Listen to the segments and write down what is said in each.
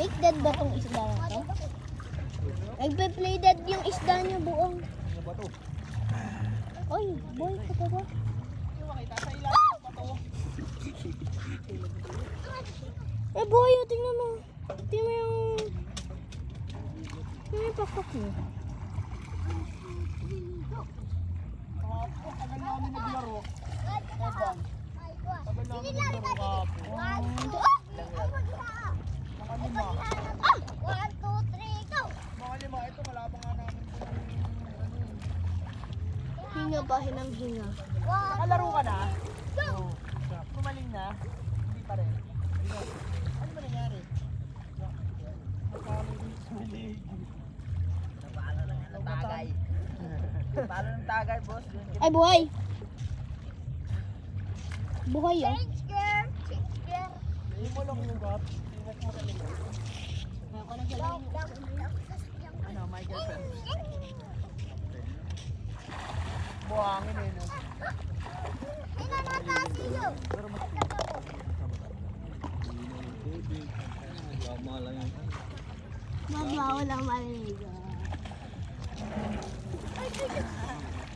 Fake dead ba tong isda na to? Nagpe-play dead yung isda niya buong. Ano ba to? Oy, boy, ka pa ba? Eh, boy, oh, tingnan mo. Tingnan mo yung... Tingnan yung pakpak. Kahapon, tagal namin naglaro. Tagal namin naglaro Hinga ba? Hinang hinga. Nakalaro ka na? Oo. Kumaling na? Hindi pa rin. Ano ba nangyari? Tagay. Paano ng tagay, boss? Doon kita. Ay, buhay! Buhay, oh. Hindi mo lang yung gap. Ingat mo sa likod. Ano, Michael Phelps? Buhangin eh. No? Mabawal ang marinig.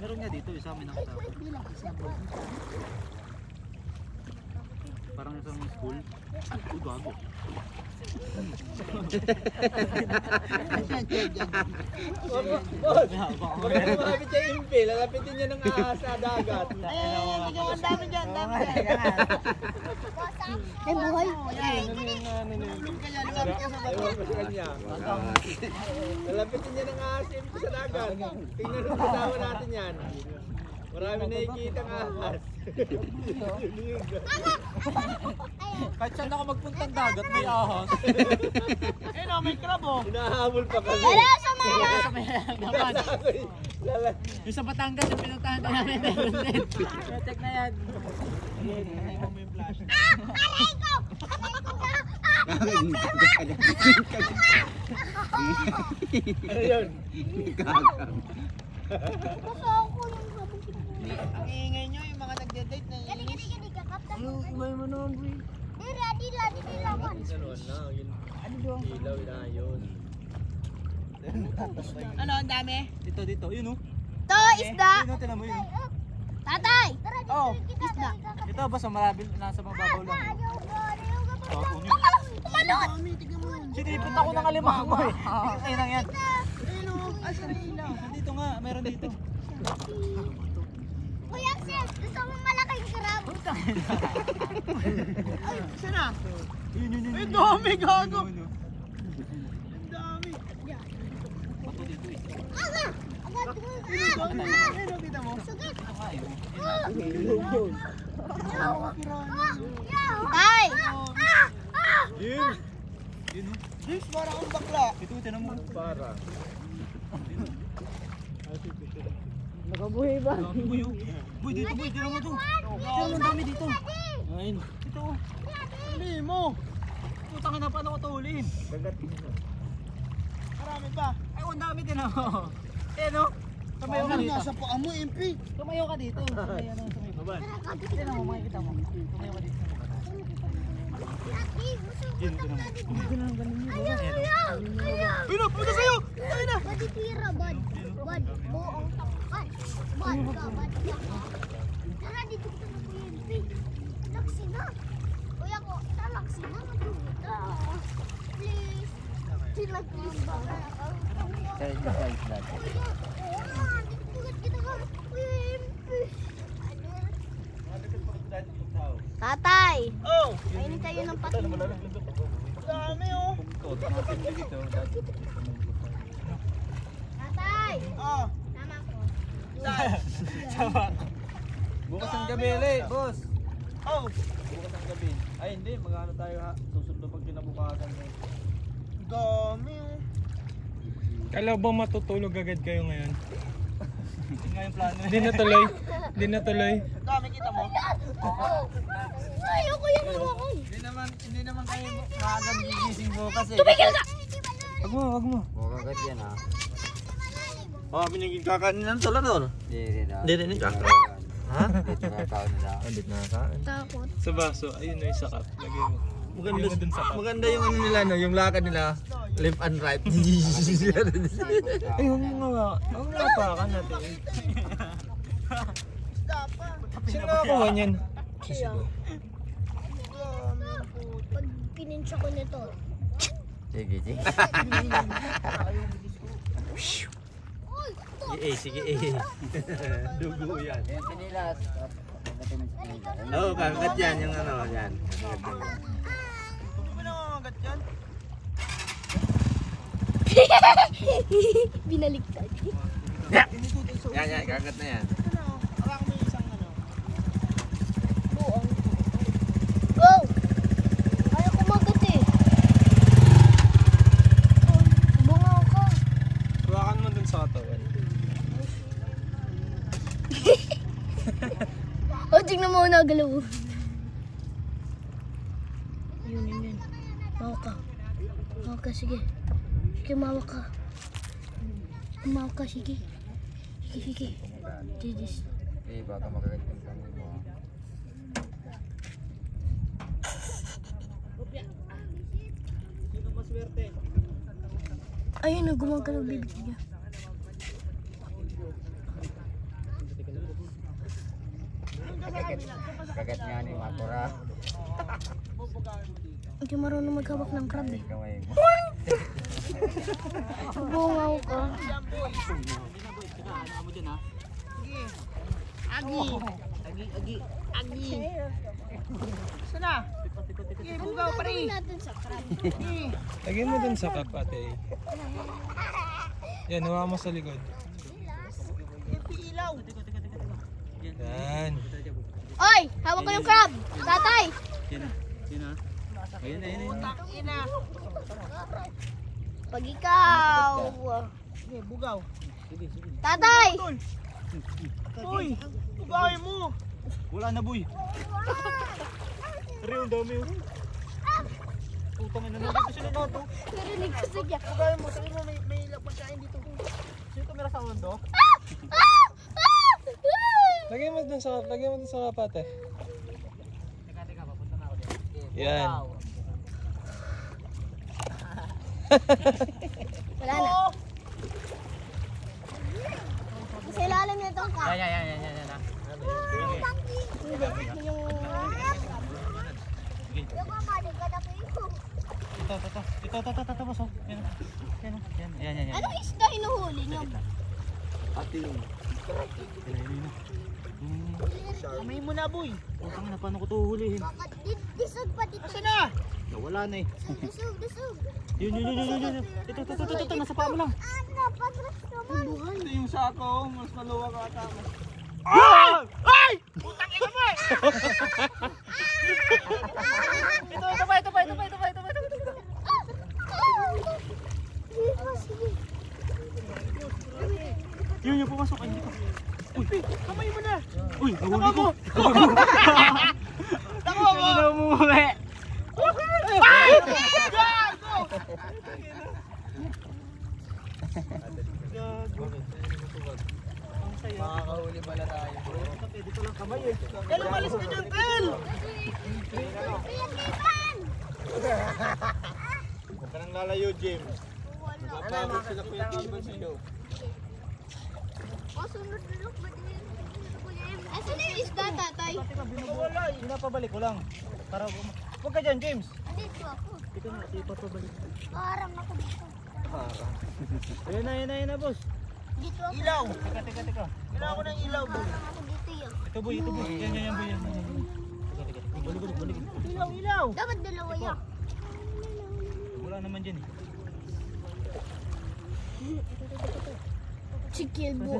Meron nga dito, isa may nakita. Parang isang school. Uy, gago. Malapit siya yung pil. Lalapitin niya ng ahas sa dagat. Ay, ang dami dyan, dami dyan. Ay, buhay! Lalapitin niya ng ahas yung sa dagat. Tingnan mo kasama natin yan. Marami nakikita ng ahas. Kahit saan ako magpuntang dagat, may ahas. Eh no, may crab oh. Hinahabol pa kami. Wala sa mga! Sa may naman. Lala- Yung sa Batangas, yung pinuntahan ka namin. Check na yan. May flash. Ano yun? Baka ako lang habang. Ang ingay nyo, yung mga nagde-date na Gani, gani, gani, kakapta ko. Ibay mo naman, boy. Ready lang, hindi laman. Ano na, yun. Ilaw na yun. Ano, ang dami? Dito, dito. Yun, oh. To, isda! Yun, oh, tinan mo yun. Tatay! Oh, Isda. Ito, basta marabil, nasa mababaw lang. Oh, kunin. Tumalon! Sinipit ako ng alimango eh. Ay, nang yan. ayun oh. Asa na ilaw? Dito nga, meron dito. Kuya Sis, gusto mo malaking crab? Saan na? Yun, yun, yun. Ay, dami gago. Ang dami. Bato dito eh. Aga! Ayun, kita mo. Sugit! Ito nga yun. Oh. This, para akong bakla. Ito, tinan mo. Para. Nakabuhay ba? Oh. Boy, dito, boy. Tinan mo to. Tinan mo, ang dami dito. Ayun. Ito, oh. Hindi mo. Putang ina, paano ko to hulihin? Kagatin mo. Marami pa. Ay, ang dami din ako. Eh, no? Tumayo ka dito. nasa paa mo, MP? Tumayo ka dito. May ano, sa may baba. Tignan mo, makikita mo. Tumayo ka dito! Pino, punta sa'yo! Ayun na! Matitira, bad. Bad, buong takpan. Bad ka, bad ka. Tara, dito ka na Kuya MP. Laksi na. Kuya ko, talaksi na. Magpunta. Please. Sila, please ba? Kuya, oo dito ulit kita ka. MP. Tatay, Oh! kainin tayo ng patin. Ang dami oh! Tatay, Ah! tama ko. Sama. Bukas ang gabi boss. Oh! Bukas ang gabi. Ay, hindi. Mag-ano tayo ha. Susunod pag kinabukasan mo. Dami oh! Kala ba matutulog agad kayo ngayon? Yun nga yung plano. Di na tuloy. Di na tuloy. Ang dami kita mo. Ayoko yan hawakan. Hindi naman, hindi naman kayo maagang gigising bukas eh. Tumigil ka! Wag mo, wag mo. Bukas yan ha. Oh, binigyan kakanin ng tula doon. Hindi, hindi. Hindi, hindi. Ha? Dito ka tao nila. Andit na kain. Takot. Sa baso, ayun na isa cup. Lagay mo. Maganda, Yung dun sa top. maganda yung ano nila, no? yung lakad nila. Left and right. Ay, huwag mo nga. Pa ka natin. Sino nakakuha niyan? Pag pininsya ko nito. sige, sige. To. Eh, sige, eh. Dugo yan. Oo, oh, kagat yan yung ano, yan. Nangangagat yan? Binaliktad. Yan, yan, kagat na yan. Ito na, oh. Hawakan mo yung isang ano. Buong. Go! Ayaw kumagat eh. Oh, Bunga ka. Hawakan mo dun sa katawan. O, Oh, tingnan mo na galaw. Yun, yun, yun. Mawak ka. Mawak ka, sige. Sige, mawak ka. Mawak ka, sige. Sige, sige. Didis. Eh, baka makagat yung kamay mo. Maswerte? Ayun na, gumagalaw bibig niya. Kagat nga ni Makura. Hindi marunong maghawak ng crab eh. Bungaw ka. Sige. Agi. Agi, agi, agi. Sana? Sige, bugaw pa rin. natin sa crab. Sige. Lagay mo dun sa cup, ate. Yan, hawa mo sa likod. Ilaw. Yan. Oy, hawak ko yung crab. Tatay. Putang ina. Pag ikaw. Sige, bugaw. Tatay. Tol. Uy, bugawin mo. Wala na boy. Real dami yun. Putang ina nandito sila na to. Narinig ko sa kya. Bugawin mo. Sabi mo, may, may pagkain dito. Sino tumira sa mundo? Lagay mo dun sa lagay mo dun sa cup, ate. Yan. Wala na. Sa ilalim nito ka. Yan, yan, yan, yan, yan. Na yung. Ito, ito, ito. Ito, ito, ito, ito, oh. Yan, oh. yan, oh. yan, yan, yan, yan. Anong isda hinuhuli niyo? Kamay mo na, boy. Putang ina, paano ko to hulihin? Disog pa dito? Asa na? Nawala na eh. Disog, disog. Yun, yun, yun, yun, yun. Ito, ito, ito, ito, ito, nasa paa mo lang. Ano, patras naman. Ito yung sako, mas maluwag ata. Ah! Ay! Putang ina mo eh! Ito, ito pa, ito pa, ito pa, ito pa, ito pa, ito pa, ito pa. Yun, yung pumasok. Ay, dito. Uy, kamay mo na. Uy, nahuli ko. Tako mo. Ano mo, umuwi? Ay! Gago! Makakahuli pala tayo. Kaya lumalis ka dyan, Tel! Huwag ka nang lalayo, James. Mapapagod sila kuya Gibbon sa'yo. Kasunod na look? Asan na yung isda, tatay? Eh. Pinapabalik ko lang. Para, huwag ka dyan, James. Andito ako. Ito na, ipapabalik. Parang ako dito. Ayun na, ayun na, ayun na, boss. Dito ako. Ilaw. Teka, teka, teka. Kailangan ko ng ilaw, boy. Parang ako dito yun. Ito, boy, ito, boy. Yan, yan, yan, boy. Teka, teka. Balik, balik, balik. Ilaw, ilaw. Dapat dalawa yan. Wala naman dyan eh. Chicken bo.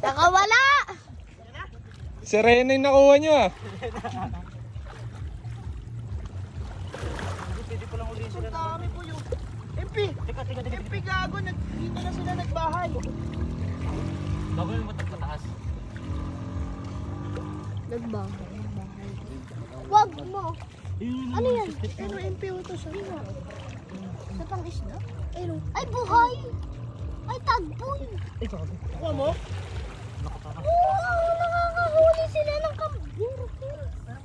Nakawala! Si Rene yung nakuha nyo ah. Pwede pa lang sila. Ang dami po yung... MP! MP gago, dito na sila nagbahay. Bago yung matak mataas. Nagbahay. Wag mo. Ano yan? Ano MP to sa mga? Sa pang isda? Ay, buhay! Ay, tagboy! Ito, kuha mo? Oo, nakakahuli sila ng kambur.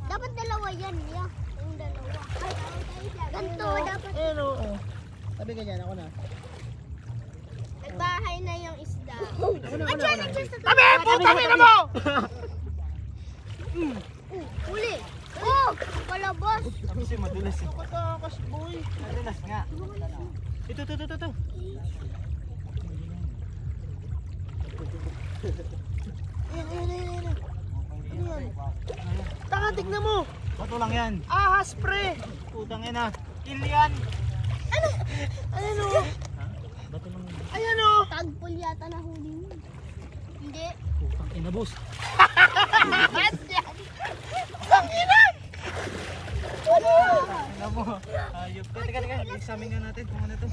Dapat dalawa yan, niya. Yung dalawa. Ganto, oh. dapat. Ayun, oo. Sabi ka ako na. Nagbahay na yung isda. Ako na, na. Tabi! Puta, mina mo! Mm. Oh! Palabas! Kasi madulas eh. Nakatakas, boy. Madulas nga. Ito, ito, ito, ito. Ayan, ayan, ayan, ayan. Ano yan? Tanga, tignan mo. Bato lang yan. Ahas, pre. Putang ina. Ilian. Ayan o. Bato lang yan. Ayan o. Tagpol yata na huli mo. Hindi. Putang ina, boss. Ina mo. Ayop. Teka, teka, teka. Examine nga natin kung ano to.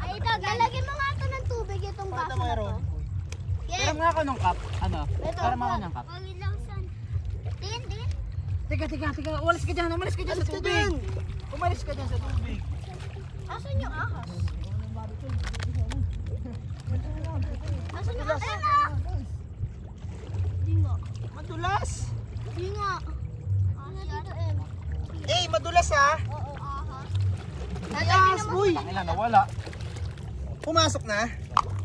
Ay, ito. Lalagyan mo nga ito ng tubig itong baso na to. Yes. Pero nga ako ng cup. Ano? Ito. Para mga ng cup. San. Din, din. Teka, teka, teka. Umalis ka dyan. Umalis ka dyan sa tubig. Umalis ka dyan sa tubig. Asan yung ahas? Asan yung ahas? Ayan na! Di nga. Madulas. Di nga. Ano dito, Em? Eh, madulas ha. Oo, ahas. Ay, ahas, boy. Ang ina, nawala. Pumasok na.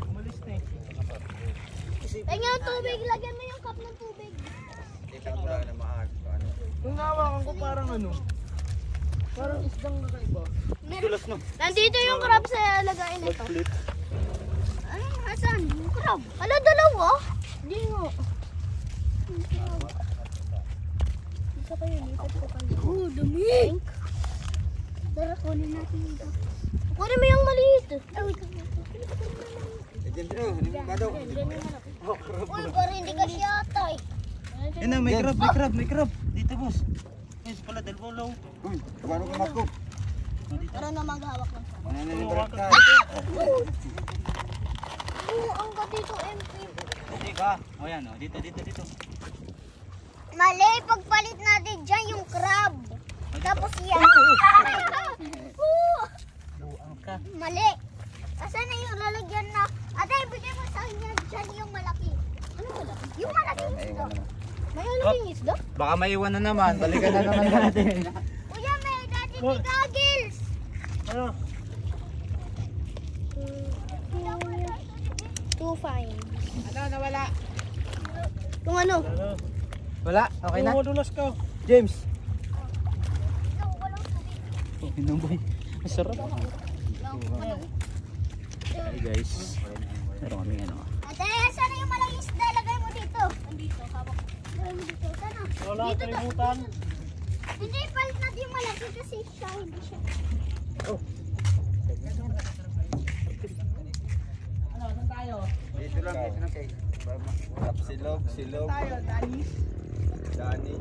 Umalis na eh. Tingnan yung tubig. Lagyan mo yung cup ng tubig. Kita ko na maag. Yung hawakan ko parang ano. Parang isdang kakaiba. Dulas no. Nandito yung crab sa lagain nito. Ano? Asan? Yung crab. Ala, dalawa? Di nga. Isa kayo, lipat ko kayo. Oh, dami. Tara, kunin natin ito. Kunin mo yung maliit. Ay, wait. Diyan dito. Bado. Uy, parang hindi ka siya tay. Yan na, may crab, may crab, may crab. Dito, boss. Yes, pala, dalbolo. Uy, kabano ka mako. Para na maghawak ng crab. Mananilibarat ka. Oo, ang ka dito, MP. Hindi ka. O yan, o. Dito, dito, dito. Mali, pagpalit natin dyan yung crab. Tapos yan. Oo. Buang ka. Mali. Asan na yung lalagyan na? Ate, bigay mo sa akin yan. Dyan yung malaki. Ano malaki? Yung malaking isda. May malaking isda? Baka maiwan na naman. Balikan na naman natin. Kuya, may daddy goggles. ano? Two fine. Ano, nawala. Kung ano? Wala, okay na? Madulas ka. James. Tubig. Oh, boy. Masarap. Hi guys. Meron kami ano. Ate, saan na yung malaking isda? Lagay mo dito. Andito, hawak. Lagay mo dito. Sana. Wala, kalimutan. Hindi, palit natin yung malaki kasi siya, hindi siya. Dito lang, dito lang kay. Silog, silog. Tayo, Danis. Dani.